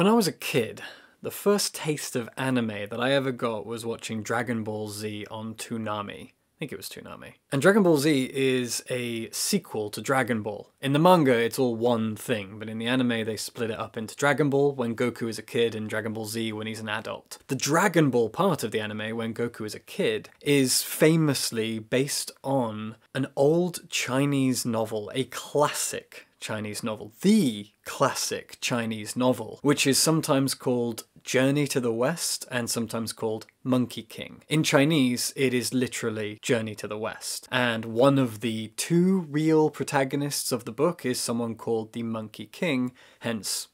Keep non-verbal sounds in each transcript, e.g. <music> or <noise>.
When I was a kid, the first taste of anime that I ever got was watching Dragon Ball Z on Toonami. I think it was Toonami. And Dragon Ball Z is a sequel to Dragon Ball. In the manga, it's all one thing, but in the anime, they split it up into Dragon Ball when Goku is a kid and Dragon Ball Z when he's an adult. The Dragon Ball part of the anime, when Goku is a kid, is famously based on an old Chinese novel, a classic Chinese novel, the classic Chinese novel, which is sometimes called Journey to the West and sometimes called Monkey King. In Chinese, it is literally Journey to the West. And one of the two real protagonists of the book is someone called the Monkey King, hence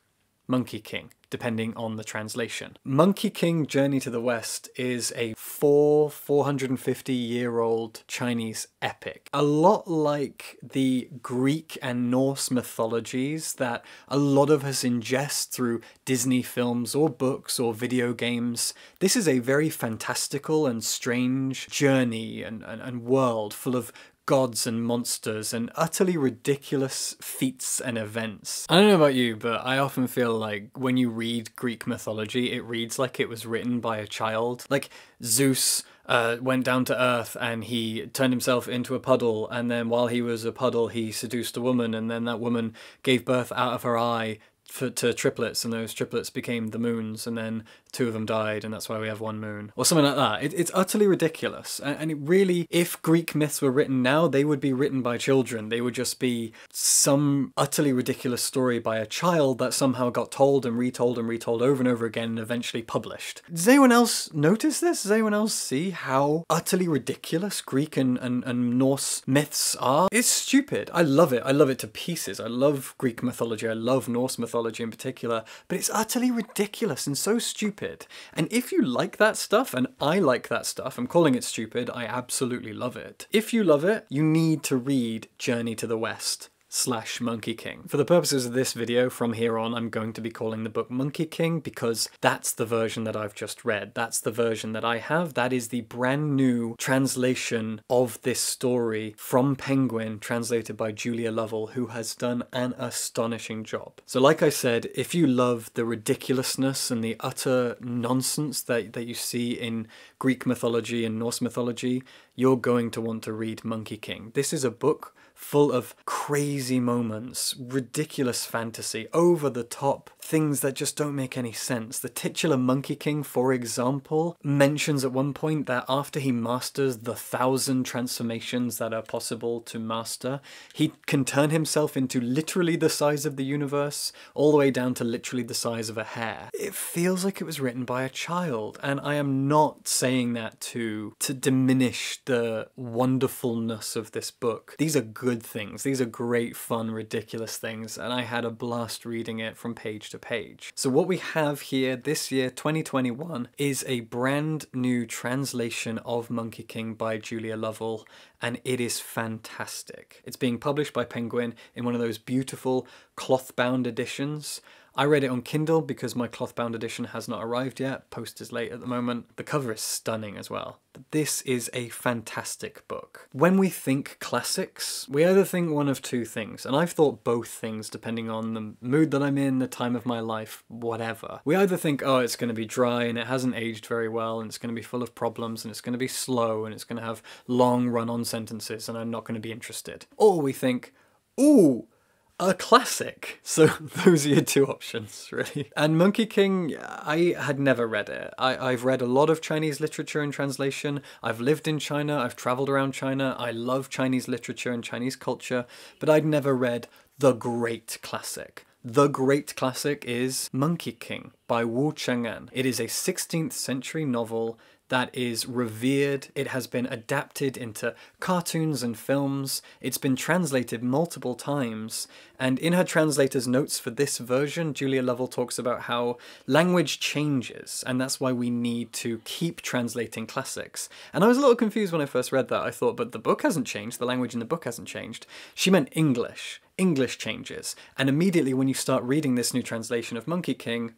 Monkey King depending on the translation. Monkey King Journey to the West is a four, 450 year old Chinese epic. A lot like the Greek and Norse mythologies that a lot of us ingest through Disney films or books or video games. This is a very fantastical and strange journey and, and, and world full of gods and monsters and utterly ridiculous feats and events. I don't know about you, but I often feel like when you read Greek mythology, it reads like it was written by a child. Like Zeus uh, went down to earth and he turned himself into a puddle and then while he was a puddle he seduced a woman and then that woman gave birth out of her eye for, to triplets, and those triplets became the moons, and then two of them died, and that's why we have one moon, or something like that. It, it's utterly ridiculous, and, and it really, if Greek myths were written now, they would be written by children. They would just be some utterly ridiculous story by a child that somehow got told and retold and retold over and over again, and eventually published. Does anyone else notice this? Does anyone else see how utterly ridiculous Greek and, and, and Norse myths are? It's stupid. I love it. I love it to pieces. I love Greek mythology. I love Norse mythology mythology in particular, but it's utterly ridiculous and so stupid. And if you like that stuff, and I like that stuff, I'm calling it stupid, I absolutely love it. If you love it, you need to read Journey to the West slash Monkey King. For the purposes of this video, from here on, I'm going to be calling the book Monkey King because that's the version that I've just read. That's the version that I have. That is the brand new translation of this story from Penguin, translated by Julia Lovell, who has done an astonishing job. So like I said, if you love the ridiculousness and the utter nonsense that, that you see in Greek mythology and Norse mythology, you're going to want to read Monkey King. This is a book full of crazy moments, ridiculous fantasy, over the top things that just don't make any sense. The titular Monkey King, for example, mentions at one point that after he masters the thousand transformations that are possible to master, he can turn himself into literally the size of the universe, all the way down to literally the size of a hair. It feels like it was written by a child, and I am not saying that to, to diminish the wonderfulness of this book. These are good things. These are great, fun, ridiculous things, and I had a blast reading it from page to page. So what we have here this year, 2021, is a brand new translation of Monkey King by Julia Lovell, and it is fantastic. It's being published by Penguin in one of those beautiful cloth-bound editions. I read it on Kindle because my cloth-bound edition has not arrived yet, post is late at the moment. The cover is stunning as well. This is a fantastic book. When we think classics, we either think one of two things, and I've thought both things depending on the mood that I'm in, the time of my life, whatever. We either think, oh, it's going to be dry and it hasn't aged very well and it's going to be full of problems and it's going to be slow and it's going to have long run-on sentences and I'm not going to be interested. Or we think, ooh, a classic. <laughs> So those are your two options, really. And Monkey King, I had never read it. I, I've read a lot of Chinese literature and translation. I've lived in China, I've traveled around China. I love Chinese literature and Chinese culture, but I'd never read the great classic. The great classic is Monkey King by Wu Cheng'en. It is a 16th century novel that is revered. It has been adapted into cartoons and films. It's been translated multiple times. And in her translator's notes for this version, Julia Lovell talks about how language changes, and that's why we need to keep translating classics. And I was a little confused when I first read that. I thought, but the book hasn't changed, the language in the book hasn't changed. She meant English. English changes. And immediately when you start reading this new translation of Monkey King,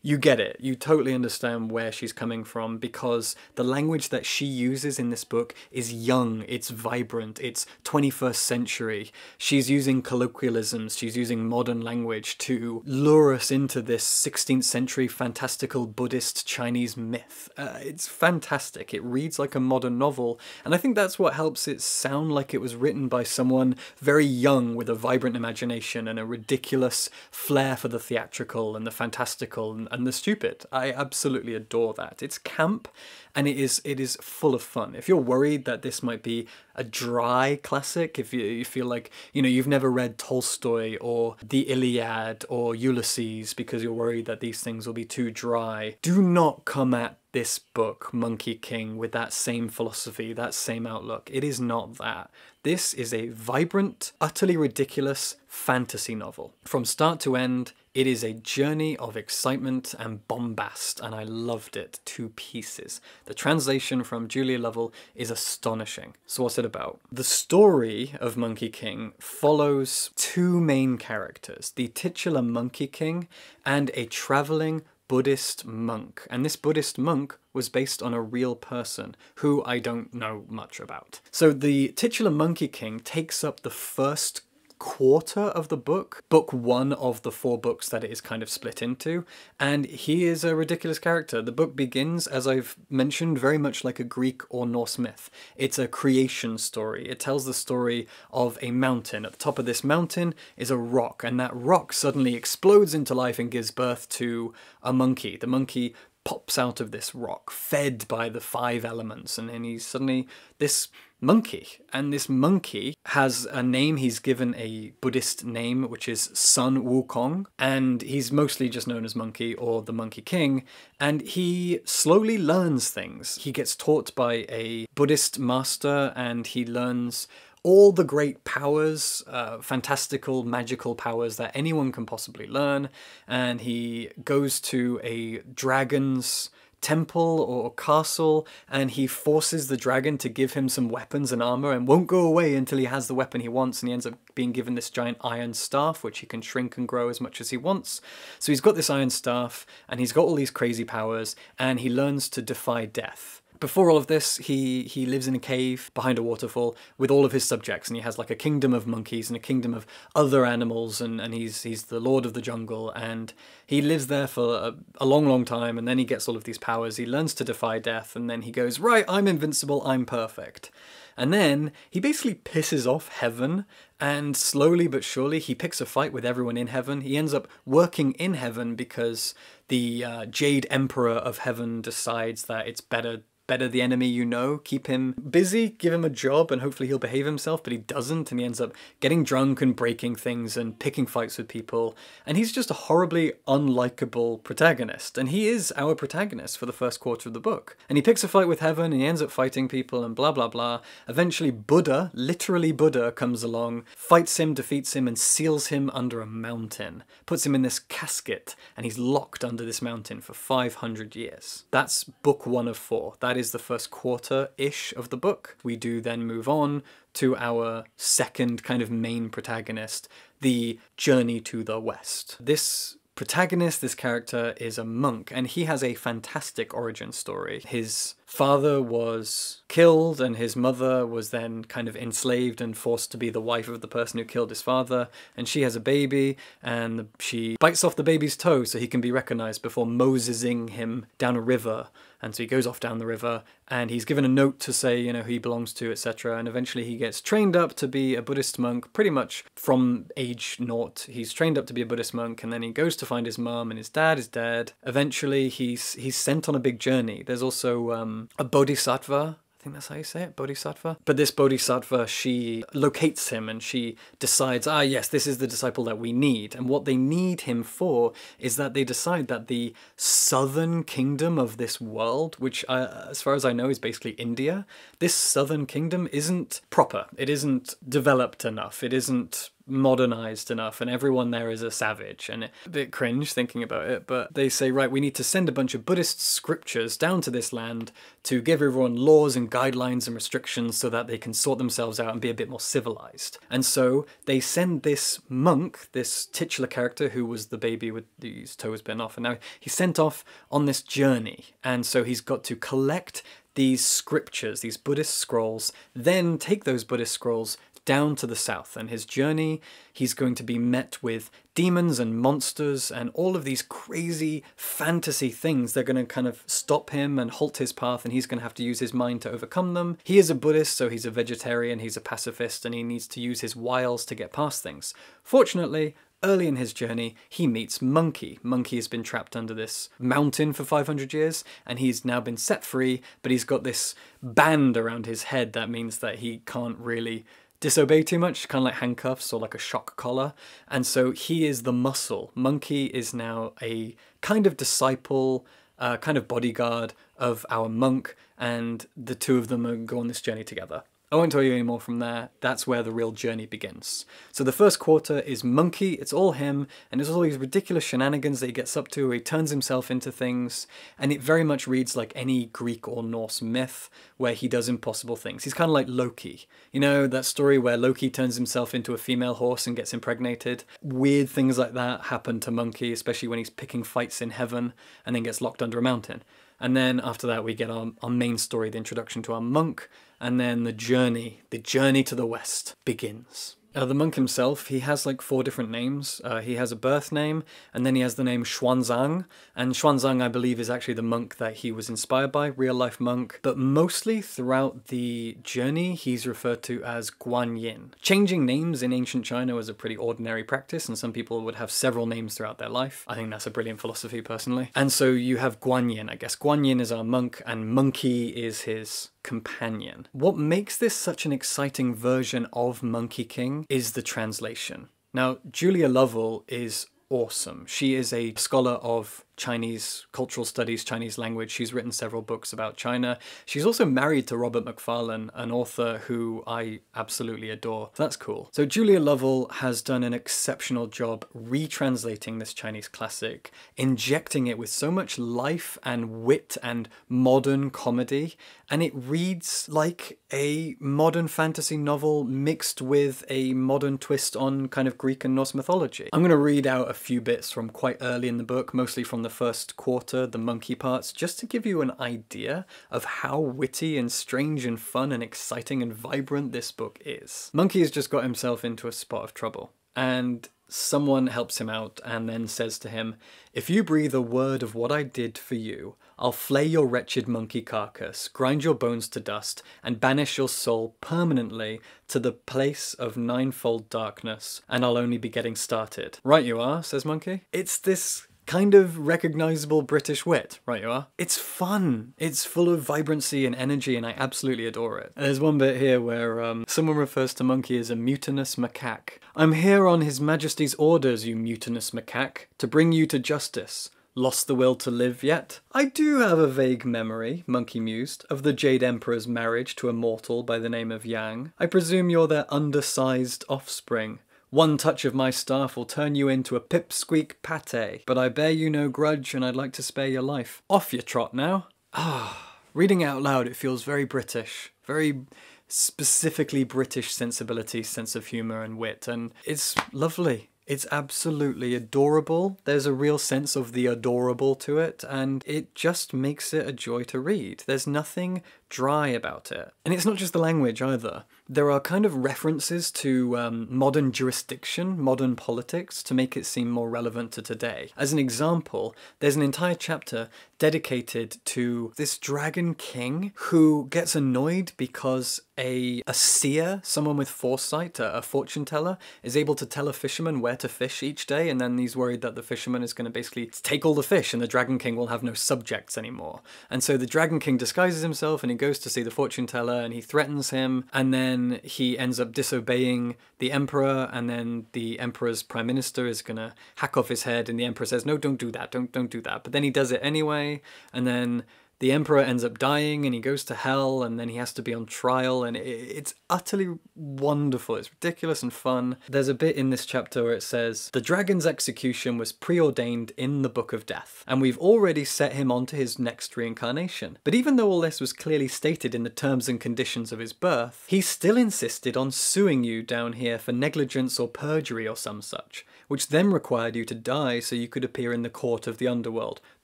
you get it. You totally understand where she's coming from because the language that she uses in this book is young, it's vibrant, it's 21st century. She's using colloquialisms, she's using modern language to lure us into this 16th century fantastical Buddhist Chinese myth. Uh, it's fantastic. It reads like a modern novel, and I think that's what helps it sound like it was written by someone very young with a vibrant imagination and a ridiculous flair for the theatrical and the fantastical and the stupid. I absolutely adore that. It's camp and it is it is full of fun. If you're worried that this might be a dry classic, if you, you feel like, you know, you've never read Tolstoy or the Iliad or Ulysses because you're worried that these things will be too dry, do not come at this book, Monkey King, with that same philosophy, that same outlook. It is not that. This is a vibrant, utterly ridiculous fantasy novel. From start to end, it is a journey of excitement and bombast, and I loved it to pieces. The translation from Julia Lovell is astonishing. So, what's it about? The story of Monkey King follows two main characters the titular Monkey King and a traveling Buddhist monk. And this Buddhist monk was based on a real person who I don't know much about. So the titular Monkey King takes up the first quarter of the book, book one of the four books that it is kind of split into, and he is a ridiculous character. The book begins, as I've mentioned, very much like a Greek or Norse myth. It's a creation story. It tells the story of a mountain. At the top of this mountain is a rock, and that rock suddenly explodes into life and gives birth to a monkey. The monkey pops out of this rock, fed by the five elements, and then he's suddenly this monkey. And this monkey has a name, he's given a Buddhist name, which is Sun Wukong, and he's mostly just known as Monkey or the Monkey King, and he slowly learns things. He gets taught by a Buddhist master, and he learns all the great powers, uh, fantastical, magical powers that anyone can possibly learn. And he goes to a dragon's temple or castle and he forces the dragon to give him some weapons and armor and won't go away until he has the weapon he wants and he ends up being given this giant iron staff which he can shrink and grow as much as he wants. So he's got this iron staff and he's got all these crazy powers and he learns to defy death before all of this, he he lives in a cave behind a waterfall with all of his subjects, and he has like a kingdom of monkeys and a kingdom of other animals, and, and he's he's the lord of the jungle, and he lives there for a, a long, long time, and then he gets all of these powers. He learns to defy death, and then he goes, right, I'm invincible, I'm perfect. And then he basically pisses off heaven, and slowly but surely he picks a fight with everyone in heaven. He ends up working in heaven because the uh, Jade Emperor of Heaven decides that it's better better the enemy you know, keep him busy, give him a job, and hopefully he'll behave himself, but he doesn't, and he ends up getting drunk and breaking things and picking fights with people. And he's just a horribly unlikable protagonist. And he is our protagonist for the first quarter of the book. And he picks a fight with Heaven, and he ends up fighting people, and blah blah blah. Eventually, Buddha, literally Buddha, comes along, fights him, defeats him, and seals him under a mountain. Puts him in this casket, and he's locked under this mountain for 500 years. That's book one of four. That is the first quarter ish of the book. We do then move on to our second kind of main protagonist, the journey to the west. This protagonist, this character, is a monk, and he has a fantastic origin story. His father was killed, and his mother was then kind of enslaved and forced to be the wife of the person who killed his father. And she has a baby, and she bites off the baby's toe so he can be recognized before Mosesing him down a river and so he goes off down the river and he's given a note to say, you know, who he belongs to, etc. And eventually he gets trained up to be a Buddhist monk pretty much from age naught. He's trained up to be a Buddhist monk and then he goes to find his mum and his dad is dead. Eventually he's he's sent on a big journey. There's also um, a bodhisattva I think that's how you say it, Bodhisattva. But this Bodhisattva, she locates him and she decides, ah, yes, this is the disciple that we need. And what they need him for is that they decide that the southern kingdom of this world, which, uh, as far as I know, is basically India, this southern kingdom isn't proper. It isn't developed enough. It isn't modernized enough and everyone there is a savage and a bit cringe thinking about it but they say right we need to send a bunch of buddhist scriptures down to this land to give everyone laws and guidelines and restrictions so that they can sort themselves out and be a bit more civilized. And so they send this monk this titular character who was the baby with his toes bitten off and now he's sent off on this journey. And so he's got to collect these scriptures, these Buddhist scrolls, then take those Buddhist scrolls down to the south. And his journey, he's going to be met with demons and monsters and all of these crazy fantasy things. They're going to kind of stop him and halt his path, and he's going to have to use his mind to overcome them. He is a Buddhist, so he's a vegetarian, he's a pacifist, and he needs to use his wiles to get past things. Fortunately, Early in his journey, he meets Monkey. Monkey has been trapped under this mountain for 500 years, and he's now been set free, but he's got this band around his head that means that he can't really disobey too much, kind of like handcuffs or like a shock collar. And so he is the muscle. Monkey is now a kind of disciple, uh, kind of bodyguard of our monk, and the two of them go on this journey together. I won't tell you any more from there. That's where the real journey begins. So the first quarter is Monkey, it's all him, and there's all these ridiculous shenanigans that he gets up to he turns himself into things, and it very much reads like any Greek or Norse myth where he does impossible things. He's kind of like Loki. You know, that story where Loki turns himself into a female horse and gets impregnated? Weird things like that happen to Monkey, especially when he's picking fights in heaven and then gets locked under a mountain. And then after that, we get our, our main story, the introduction to our monk, and then the journey, the journey to the west begins. Uh, the monk himself, he has like four different names. Uh, he has a birth name, and then he has the name Xuanzang. And Xuanzang, I believe, is actually the monk that he was inspired by, real life monk. But mostly throughout the journey, he's referred to as Guan Yin. Changing names in ancient China was a pretty ordinary practice, and some people would have several names throughout their life. I think that's a brilliant philosophy, personally. And so you have Guan Yin, I guess. Guan Yin is our monk, and Monkey is his companion. What makes this such an exciting version of Monkey King is the translation. Now, Julia Lovell is awesome. She is a scholar of Chinese cultural studies, Chinese language. She's written several books about China. She's also married to Robert Macfarlane, an author who I absolutely adore. That's cool. So Julia Lovell has done an exceptional job retranslating this Chinese classic, injecting it with so much life and wit and modern comedy, and it reads like a modern fantasy novel mixed with a modern twist on kind of Greek and Norse mythology. I'm going to read out a few bits from quite early in the book, mostly from the the first quarter, the monkey parts, just to give you an idea of how witty and strange and fun and exciting and vibrant this book is. Monkey has just got himself into a spot of trouble, and someone helps him out and then says to him, If you breathe a word of what I did for you, I'll flay your wretched monkey carcass, grind your bones to dust, and banish your soul permanently to the place of ninefold darkness, and I'll only be getting started. Right you are, says Monkey. It's this kind of recognizable British wit, right you are. It's fun. It's full of vibrancy and energy and I absolutely adore it. There's one bit here where um, someone refers to Monkey as a mutinous macaque. I'm here on His Majesty's orders, you mutinous macaque, to bring you to justice. Lost the will to live yet? I do have a vague memory, Monkey mused, of the Jade Emperor's marriage to a mortal by the name of Yang. I presume you're their undersized offspring. One touch of my staff will turn you into a pipsqueak pate, but I bear you no grudge and I'd like to spare your life. Off your trot now. Ah, reading out loud it feels very British, very specifically British sensibility, sense of humour and wit, and it's lovely. It's absolutely adorable. There's a real sense of the adorable to it, and it just makes it a joy to read. There's nothing dry about it. And it's not just the language either. There are kind of references to um, modern jurisdiction, modern politics, to make it seem more relevant to today. As an example, there's an entire chapter dedicated to this dragon king who gets annoyed because a, a seer, someone with foresight, a, a fortune teller, is able to tell a fisherman where to fish each day, and then he's worried that the fisherman is going to basically take all the fish and the dragon king will have no subjects anymore. And so the dragon king disguises himself and he goes to see the fortune teller and he threatens him and then he ends up disobeying the emperor and then the emperor's prime minister is gonna hack off his head and the emperor says no don't do that. Don't don't do that. But then he does it anyway and then the emperor ends up dying and he goes to hell and then he has to be on trial and it's utterly wonderful. It's ridiculous and fun. There's a bit in this chapter where it says, The dragon's execution was preordained in the Book of Death, and we've already set him on to his next reincarnation. But even though all this was clearly stated in the terms and conditions of his birth, he still insisted on suing you down here for negligence or perjury or some such, which then required you to die so you could appear in the court of the underworld.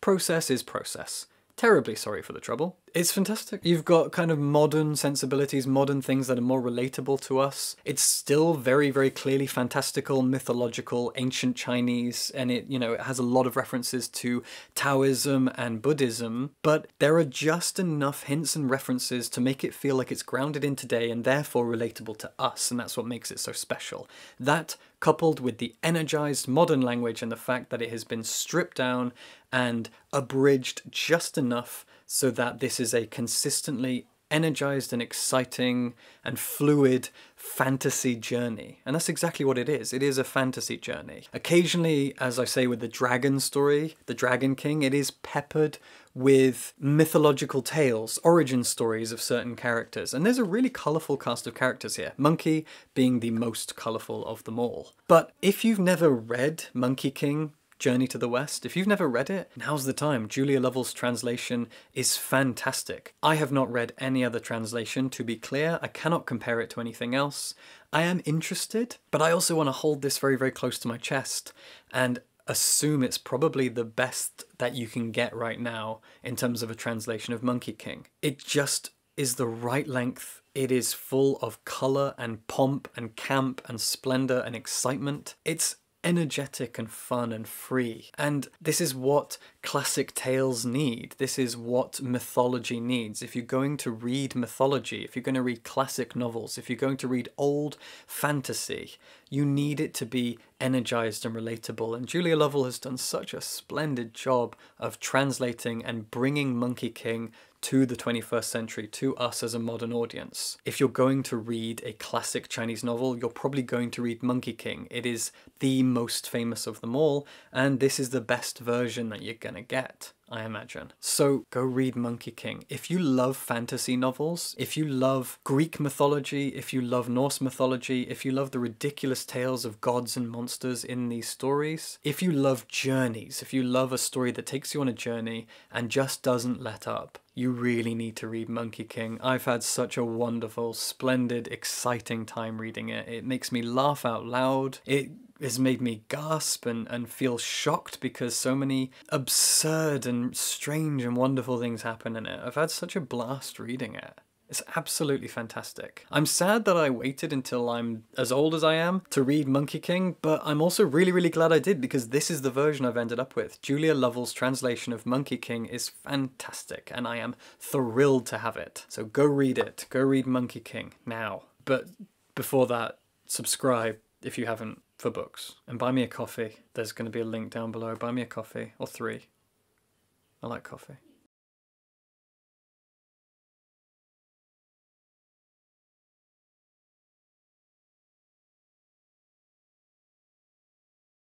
Process is process terribly sorry for the trouble. It's fantastic. You've got kind of modern sensibilities, modern things that are more relatable to us. It's still very, very clearly fantastical, mythological, ancient Chinese, and it, you know, it has a lot of references to Taoism and Buddhism, but there are just enough hints and references to make it feel like it's grounded in today and therefore relatable to us, and that's what makes it so special. That coupled with the energized modern language and the fact that it has been stripped down and abridged just enough so that this is a consistently energized and exciting and fluid fantasy journey. And that's exactly what it is. It is a fantasy journey. Occasionally, as I say with the dragon story, the Dragon King, it is peppered with mythological tales, origin stories of certain characters. And there's a really colourful cast of characters here, Monkey being the most colourful of them all. But if you've never read Monkey King, Journey to the West. If you've never read it, now's the time. Julia Lovell's translation is fantastic. I have not read any other translation, to be clear. I cannot compare it to anything else. I am interested, but I also want to hold this very, very close to my chest and assume it's probably the best that you can get right now in terms of a translation of Monkey King. It just is the right length. It is full of colour and pomp and camp and splendour and excitement. It's energetic and fun and free. And this is what classic tales need. This is what mythology needs. If you're going to read mythology, if you're going to read classic novels, if you're going to read old fantasy, you need it to be energized and relatable. And Julia Lovell has done such a splendid job of translating and bringing Monkey King to the 21st century, to us as a modern audience. If you're going to read a classic Chinese novel, you're probably going to read Monkey King. It is the most famous of them all, and this is the best version that you're gonna get. I imagine. So go read Monkey King. If you love fantasy novels, if you love Greek mythology, if you love Norse mythology, if you love the ridiculous tales of gods and monsters in these stories, if you love journeys, if you love a story that takes you on a journey and just doesn't let up, you really need to read Monkey King. I've had such a wonderful, splendid, exciting time reading it. It makes me laugh out loud. It has made me gasp and, and feel shocked because so many absurd and strange and wonderful things happen in it. I've had such a blast reading it. It's absolutely fantastic. I'm sad that I waited until I'm as old as I am to read Monkey King, but I'm also really, really glad I did because this is the version I've ended up with. Julia Lovell's translation of Monkey King is fantastic and I am thrilled to have it. So go read it. Go read Monkey King now. But before that, subscribe if you haven't for books and buy me a coffee. There's going to be a link down below. Buy me a coffee or three. I like coffee.